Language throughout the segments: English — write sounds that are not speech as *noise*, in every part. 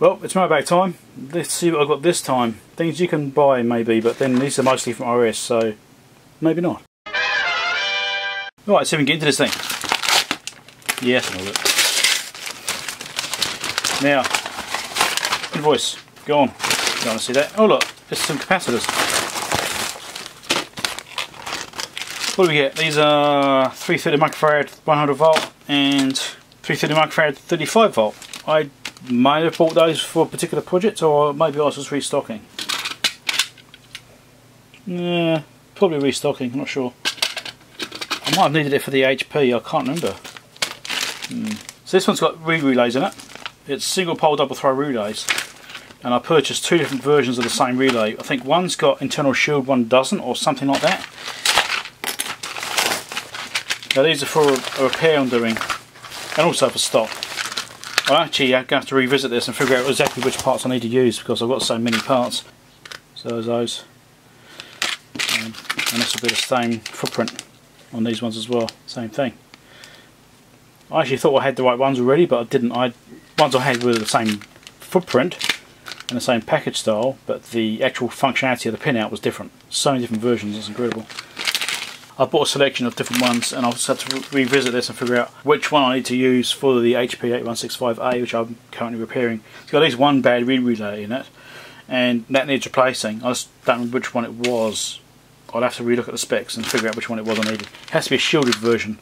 Well, it's mailbag time. Let's see what I've got this time. Things you can buy maybe, but then these are mostly from RS, so maybe not. Right, so we can get into this thing. Yes, I it. Now, invoice. Go on. You want to see that? Oh look, there's some capacitors. What do we get? These are 330 microfarad 100 volt and 330 microfarad 35 volt. I might have bought those for a particular project or maybe I was just restocking. Yeah, probably restocking, I'm not sure. I might have needed it for the HP, I can't remember. Hmm. So this one's got reed relays in it. It's single pole double throw relays. And I purchased two different versions of the same relay. I think one's got internal shield, one doesn't, or something like that. Now these are for a repair I'm doing and also for stock. I actually going to have to revisit this and figure out exactly which parts I need to use because I've got so many parts. So there's those. Um, and this will be the same footprint on these ones as well, same thing. I actually thought I had the right ones already but I didn't. I Ones I had were the same footprint and the same package style but the actual functionality of the pinout was different. So many different versions, it's incredible. I bought a selection of different ones and I'll just have to re revisit this and figure out which one I need to use for the HP 8165A which I'm currently repairing. It's got at least one bad reed relay in it and that needs replacing. I just don't remember which one it was. I'll have to relook at the specs and figure out which one it was I needed. It has to be a shielded version.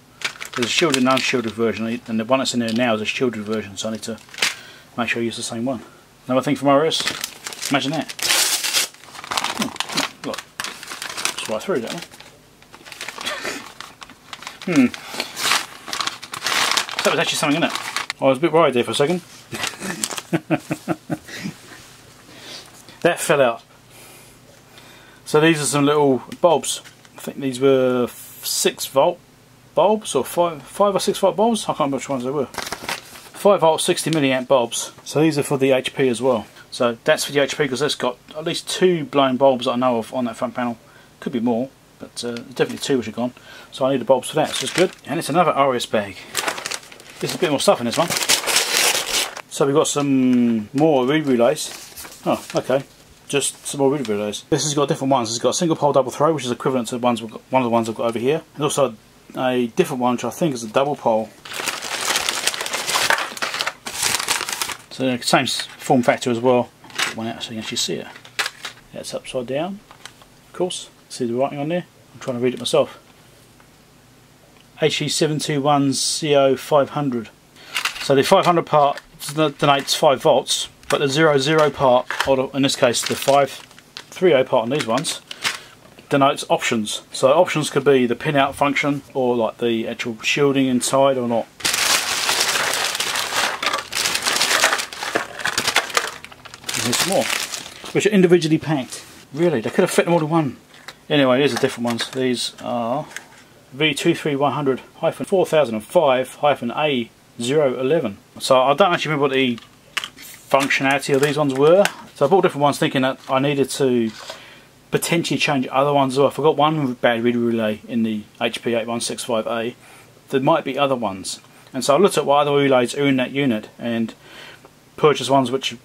There's a shielded and unshielded version and the one that's in there now is a shielded version so I need to make sure I use the same one. Another thing from RS, imagine that. Hmm, look, just right through that. Hmm. That was actually something in it. I was a bit worried there for a second. *laughs* that fell out. So these are some little bulbs. I think these were 6 volt bulbs or 5, five or 6 volt bulbs. I can't remember which ones they were. 5 volt 60 milliamp bulbs. So these are for the HP as well. So that's for the HP because it's got at least two blown bulbs I know of on that front panel. Could be more but uh, definitely two which are gone. So I need the bulbs for that, so it's good. And it's another RS bag. There's a bit more stuff in this one. So we've got some more reed relays. Oh, okay. Just some more reed relays. This has got different ones. It's got a single pole double throw, which is equivalent to ones got, one of the ones I've got over here. And also a different one, which I think is a double pole. So same form factor as well. One out so you can actually see it. That's upside down, of course. See the writing on there? I'm trying to read it myself. HE721C0500. So the 500 part denotes 5 volts, but the 00 part, or in this case the 530 part on these ones, denotes options. So options could be the pinout function, or like the actual shielding inside or not. And here's some more, which are individually packed. Really, they could have fit them all in one. Anyway, these are different ones. These are V23100-4005-A011. So I don't actually remember what the functionality of these ones were. So I bought different ones thinking that I needed to potentially change other ones. So I forgot one bad reed relay in the HP8165A. There might be other ones. And so I looked at what other relays are in that unit and purchased ones which are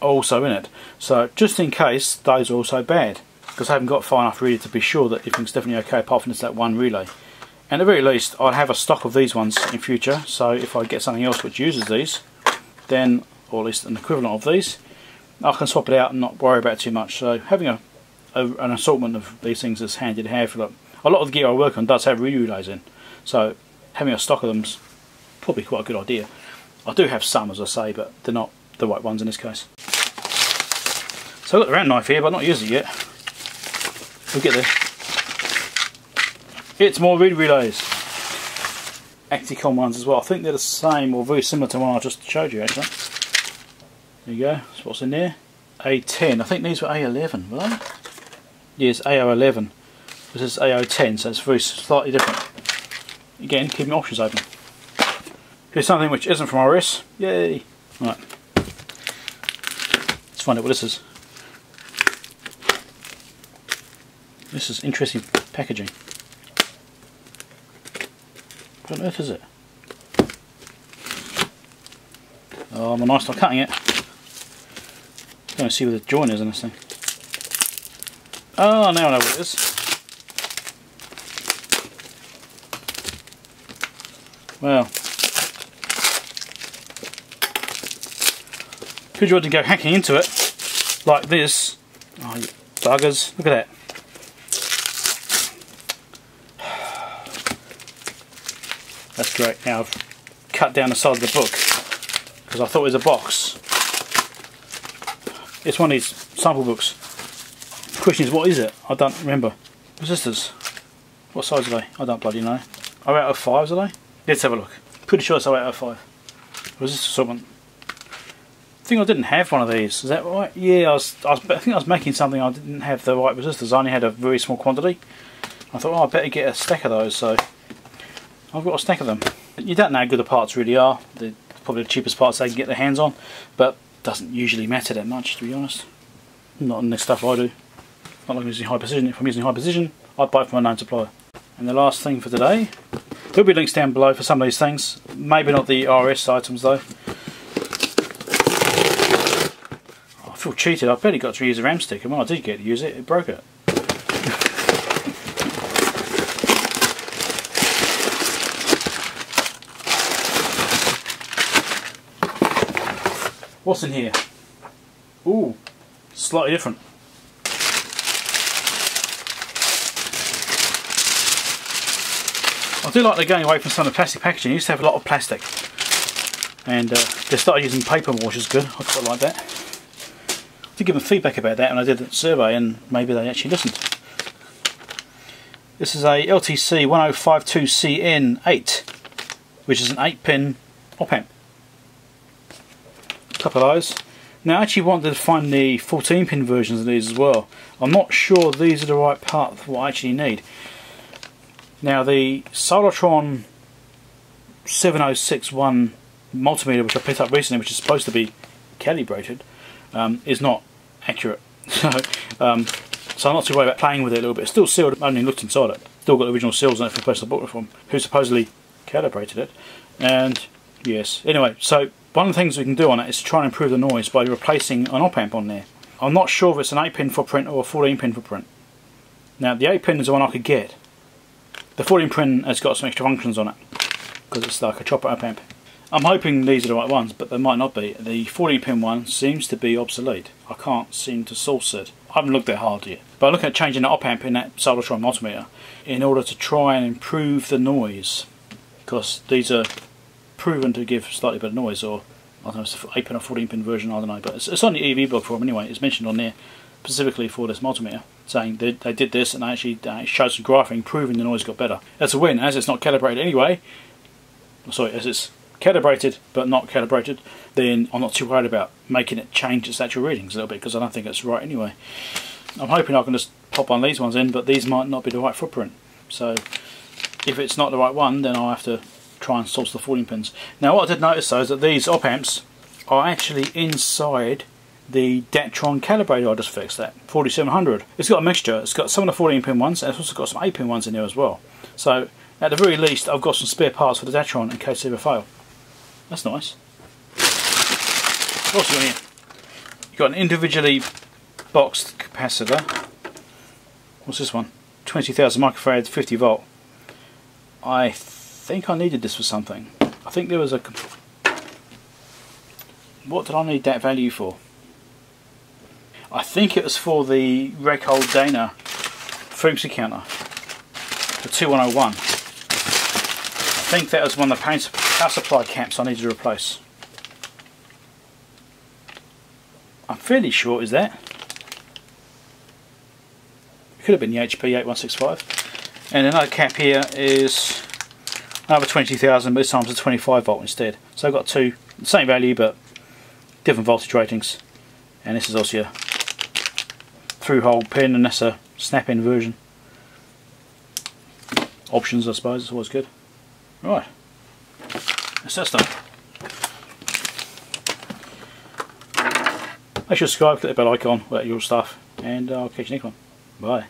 also in it. So just in case those are also bad because I haven't got far enough really to be sure that everything's definitely okay apart from just that one relay. And at the very least I'll have a stock of these ones in future so if I get something else which uses these then, or at least an equivalent of these, I can swap it out and not worry about it too much. So having a, a an assortment of these things is handy to have. Look, a lot of the gear I work on does have relays in so having a stock of them's probably quite a good idea. I do have some as I say but they're not the right ones in this case. So I've got the round knife here but I've not used it yet. We'll get there. It's more reed relays. Axicom ones as well. I think they're the same or very similar to one I just showed you actually. There you go. That's what's in there. A10. I think these were A11, were they? Yes, AO11. This is AO10, so it's very slightly different. Again, keeping options open. Here's something which isn't from RS. Yay! Right. Let's find out what this is. This is interesting packaging. What on earth is it? Oh, I'm a nice not cutting it. Going to see where the joint is in this thing. Oh, now I know what it is. Well, because you want to go hacking into it like this. Oh, you buggers! Look at that. That's great. Now I've cut down the side of the book because I thought it was a box. It's one of these sample books. The question is, what is it? I don't remember. Resistors. What size are they? I don't bloody know. Are out of fives, are they? Let's have a look. Pretty sure it's out of five. Resistor assortment. I think I didn't have one of these. Is that right? Yeah, I, was, I, was, I think I was making something I didn't have the right resistors. I only had a very small quantity. I thought, oh, I better get a stack of those. So I've got a stack of them. You don't know how good the parts really are. They're probably the cheapest parts they can get their hands on, but doesn't usually matter that much to be honest. Not in the stuff I do. Not like I'm using high precision. If I'm using high precision, I'd buy from a known supplier. And the last thing for today, there'll be links down below for some of these things. Maybe not the RS items though. Oh, I feel cheated. I barely got to use a RAM stick, and when I did get to use it, it broke it. What's in here? Ooh, slightly different. I do like they're going away from some of the plastic packaging. Used to have a lot of plastic. And uh, they started using paper more, which is good. I quite like that. I did give them feedback about that when I did the survey and maybe they actually listened. This is a LTC 1052CN8, which is an 8 pin op amp couple of those. Now I actually wanted to find the 14 pin versions of these as well. I'm not sure these are the right part for what I actually need. Now the Solartron 7061 multimeter which I picked up recently which is supposed to be calibrated um, is not accurate. *laughs* so, um, so I'm not too worried about playing with it a little bit. It's still sealed, I only looked inside it. Still got the original seals on it from the place I bought it from, who supposedly calibrated it. And yes, anyway, so one of the things we can do on it is try and improve the noise by replacing an op amp on there. I'm not sure if it's an 8 pin footprint or a 14 pin footprint. Now the 8 pin is the one I could get. The 14 pin has got some extra functions on it because it's like a chopper op amp. I'm hoping these are the right ones but they might not be. The 14 pin one seems to be obsolete. I can't seem to source it. I haven't looked that hard yet. But I'm looking at changing the op amp in that Solartron multimeter in order to try and improve the noise because these are proven to give slightly better noise, or I don't know, it's an 8 pin or 14 pin version, I don't know, but it's, it's on the EEVblog forum anyway, it's mentioned on there specifically for this multimeter, saying they, they did this and actually uh, showed some graphing proving the noise got better. That's a win, as it's not calibrated anyway, sorry, as it's calibrated but not calibrated, then I'm not too worried about making it change its actual readings a little bit because I don't think it's right anyway. I'm hoping I can just pop one of these ones in, but these might not be the right footprint. So if it's not the right one, then I'll have to try and source the 14 pins. Now what I did notice though is that these op amps are actually inside the Datron calibrator I just fixed that, 4700. It's got a mixture, it's got some of the 14 pin ones and it's also got some 8 pin ones in there as well. So at the very least I've got some spare parts for the Datron in case they ever fail. That's nice. What's got here? You've got an individually boxed capacitor. What's this one? 20,000 microfarad 50 volt. I think I needed this for something. I think there was a... What did I need that value for? I think it was for the Racal-Dana frequency counter. The 2101. I think that was one of the power supply caps I needed to replace. I'm fairly sure is that. It could have been the HP 8165. And another cap here is another 20,000 but this time's a 25 volt instead. So I've got two same value but different voltage ratings. And this is also a through hole pin and that's a snap in version. Options I suppose it's always good. Right. That's that stuff. Make sure to subscribe click the bell icon with your stuff and I'll catch you next one. Bye